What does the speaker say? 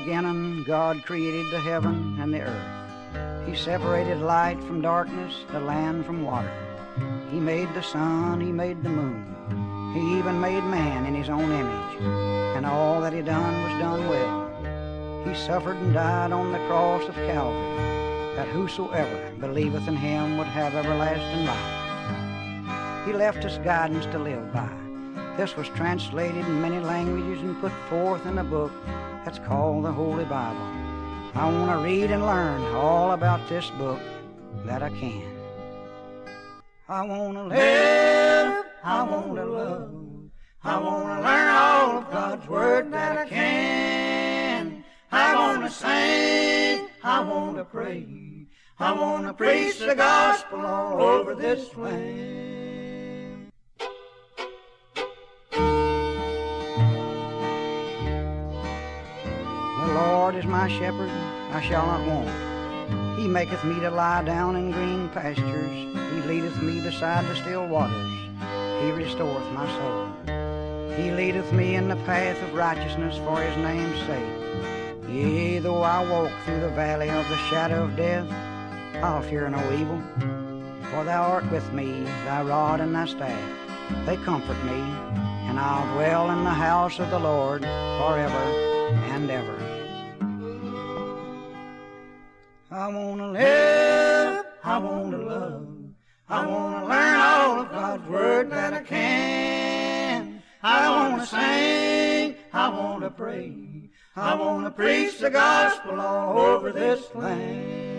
beginning, God created the heaven and the earth. He separated light from darkness, the land from water. He made the sun, he made the moon. He even made man in his own image. And all that he done was done well. He suffered and died on the cross of Calvary, that whosoever believeth in him would have everlasting life. He left us guidance to live by. This was translated in many languages and put forth in a book that's called the Holy Bible. I want to read and learn all about this book that I can. I want to live, I want to love, I want to learn all of God's Word that I can. I want to sing, I want to pray, I want to preach the gospel all over this land. Is my shepherd, I shall not want. He maketh me to lie down in green pastures. He leadeth me beside the still waters. He restoreth my soul. He leadeth me in the path of righteousness for his name's sake. Yea, though I walk through the valley of the shadow of death, I'll fear no evil. For thou art with me, thy rod and thy staff, they comfort me, and I'll dwell in the house of the Lord forever and ever. I want to live, I want to love, I want to learn all of God's Word that I can. I want to sing, I want to pray, I want to preach the gospel all over this land.